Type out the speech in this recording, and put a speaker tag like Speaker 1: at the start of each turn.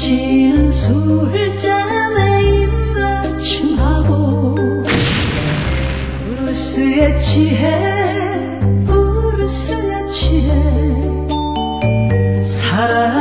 Speaker 1: 지은 술잔에 입맞춤하고 브루스에 취해 브루스에 취해. 사랑